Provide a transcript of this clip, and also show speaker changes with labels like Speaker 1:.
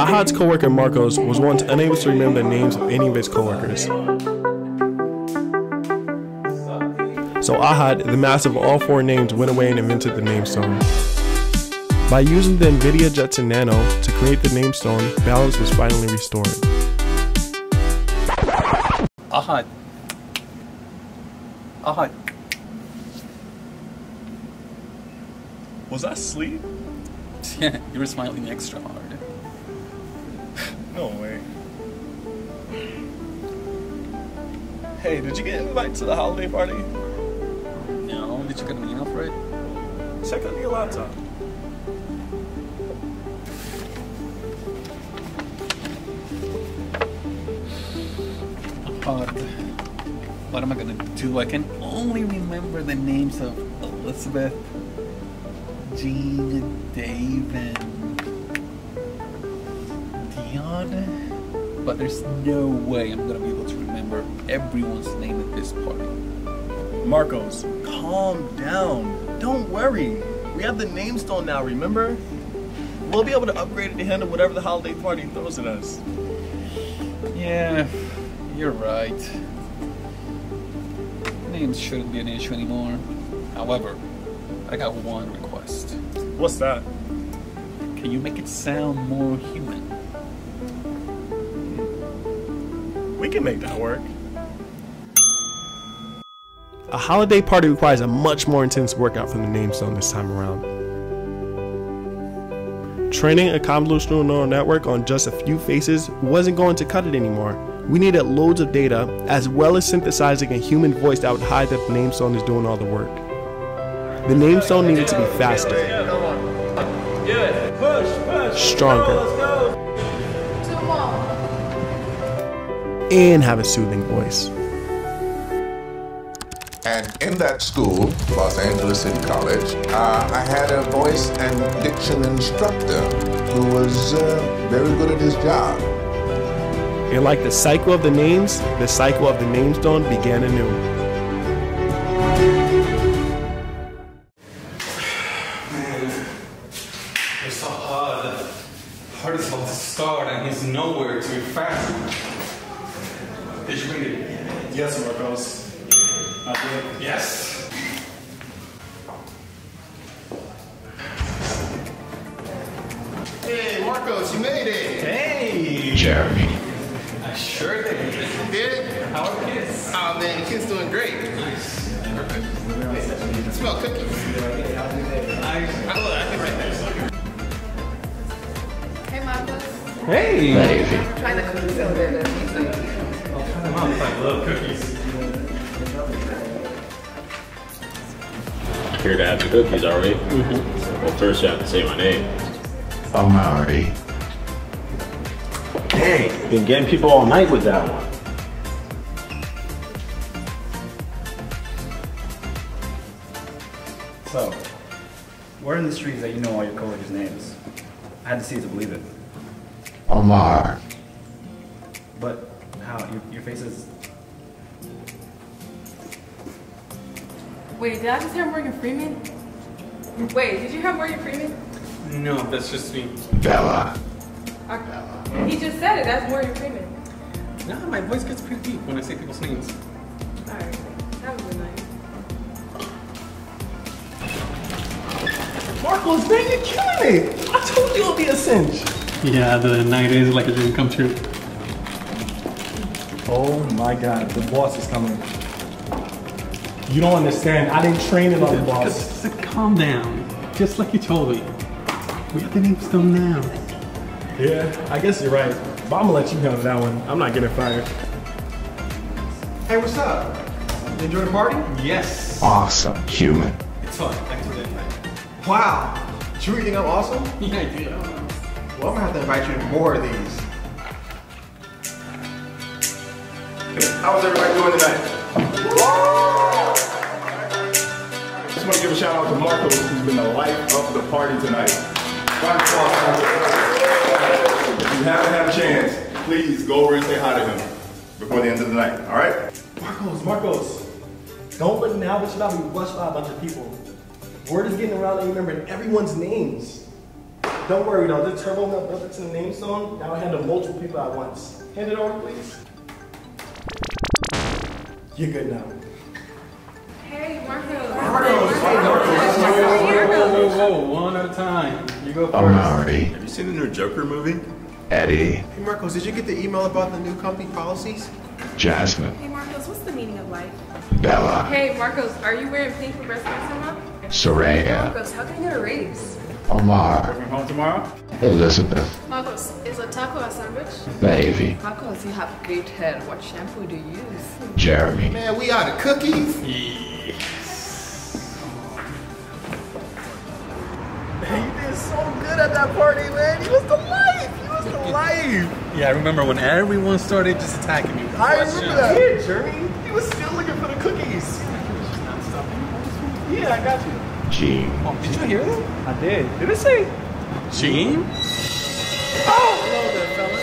Speaker 1: Ahad's coworker Marcos was once unable to remember the names of any of his coworkers. So Ahad, the master of all four names, went away and invented the name stone. By using the NVIDIA Jetson Nano to create the name stone, balance was finally restored.
Speaker 2: Ahad. Ahad.
Speaker 1: Was I asleep?
Speaker 2: Yeah, you were smiling extra hard.
Speaker 1: No way. Hey, did you get invited to the holiday party?
Speaker 2: No, did you get an email for it?
Speaker 1: Check out your laptop.
Speaker 2: Ahad. What am I gonna do? I can only remember the names of Elizabeth, Jean, Dave, and Dion. But there's no way I'm gonna be able to remember everyone's name at this party.
Speaker 1: Marcos, calm down. Don't worry. We have the name stone now, remember? We'll be able to upgrade it to handle whatever the holiday party throws at us.
Speaker 2: Yeah, you're right. Names shouldn't be an issue anymore. However, I got one request.
Speaker 1: What's that?
Speaker 2: Can you make it sound more human?
Speaker 1: We can make that work. A holiday party requires a much more intense workout from the name stone this time around. Training a convolutional neural network on just a few faces wasn't going to cut it anymore. We needed loads of data, as well as synthesizing a human voice that would hide that the name stone is doing all the work. The name stone needed to be faster, stronger, and have a soothing voice.
Speaker 3: And in that school, Los Angeles City College, uh, I had a voice and diction instructor who was uh, very good at his job.
Speaker 1: And like the cycle of the names, the cycle of the name stone began anew.
Speaker 4: It's so hard. Hard is about to start and he's nowhere to be found. Did you read it?
Speaker 1: Yes, Marcos. I did.
Speaker 4: Yes.
Speaker 5: Hey, Marcos, you made it.
Speaker 4: Hey!
Speaker 3: Jeremy.
Speaker 4: I sure did.
Speaker 5: You did?
Speaker 4: How are the kids?
Speaker 5: Oh man, the kid's doing great.
Speaker 4: Nice. Perfect.
Speaker 5: I smell cookies.
Speaker 4: I,
Speaker 5: I love that. right there.
Speaker 6: Hey, Marcos.
Speaker 4: hey!
Speaker 6: Trying to cook so good.
Speaker 4: I love cookies.
Speaker 7: Here to have the cookies, are we? Mm-hmm. Well, first you have to say my name.
Speaker 3: Amari.
Speaker 8: Dang, been getting people all night with that one.
Speaker 9: So, where in the streets that you know all your coworkers' names? I had to see it to believe it.
Speaker 3: Omar.
Speaker 9: But how? Your, your face is.
Speaker 6: Wait, did I just hear Morgan Freeman? Wait, did you hear Morgan Freeman?
Speaker 4: No, that's just me.
Speaker 3: Bella.
Speaker 6: I- he just said it. That's Morgan Freeman.
Speaker 4: Nah, my voice gets pretty deep when I say people's names.
Speaker 6: Alright, that was nice.
Speaker 1: Marcos, dang, you're killing it! I told you it would be a cinch.
Speaker 4: Yeah, the night is like a dream come true.
Speaker 1: Oh my god, the boss is coming. You don't understand. I didn't train it on the boss.
Speaker 4: Just calm down. Just like you told me. We have the name stone now.
Speaker 1: Yeah, I guess you're right. But I'm gonna let you handle that one. I'm not getting fired.
Speaker 5: Hey, what's up? You enjoy the party?
Speaker 4: Yes.
Speaker 3: Awesome human.
Speaker 4: It's fun. Thanks for the invite.
Speaker 5: Wow. Did you really think I'm awesome?
Speaker 4: Yeah, I did.
Speaker 5: Well, I'm gonna have to invite you to more of these. How's everybody doing tonight?
Speaker 10: I Just want to give a shout out to Marcos, who's been the life of the party tonight. Round of applause. If you haven't had a chance, please go over and say hi to him before the end of the night. All right?
Speaker 1: Marcos, Marcos. Don't let now that you're about to be rushed by a bunch of people. Word is getting around that you remember everyone's names. Don't worry though, the turbo mill built it to the name stone. Now I handle multiple people at once. Hand it over, please. You're good now.
Speaker 6: Hey, Marcos.
Speaker 4: Whoa, whoa, whoa, one at a time. You go first.
Speaker 11: Amari,
Speaker 10: Have you seen the new Joker movie?
Speaker 11: Eddie,
Speaker 5: Hey, Marcos, did you get the email about the new company policies?
Speaker 11: Jasmine,
Speaker 6: Hey, Marcos, what's the meaning of life?
Speaker 11: Bella,
Speaker 6: Hey, Marcos, are you wearing pink for breast cancer month?
Speaker 11: Soraya,
Speaker 6: Marcos, how can you get a raise?
Speaker 11: Omar,
Speaker 9: From home tomorrow?
Speaker 11: Elizabeth,
Speaker 6: Marcos, is a taco a sandwich?
Speaker 11: Baby,
Speaker 6: Marcos, you have great hair. What shampoo do you use?
Speaker 11: Jeremy.
Speaker 5: Man, we out of cookies. Yes.
Speaker 1: Hey, you did so good at that party, man. You was the life. You was the life.
Speaker 4: Yeah, I remember when everyone started just attacking me.
Speaker 1: I remember that. Yeah, Jeremy. He was still looking for the cookies. Yeah, I got you.
Speaker 11: Gene,
Speaker 4: Oh, did you hear that?
Speaker 1: I did. Did it say?
Speaker 4: Gene?
Speaker 1: Oh! Hello there, fellas.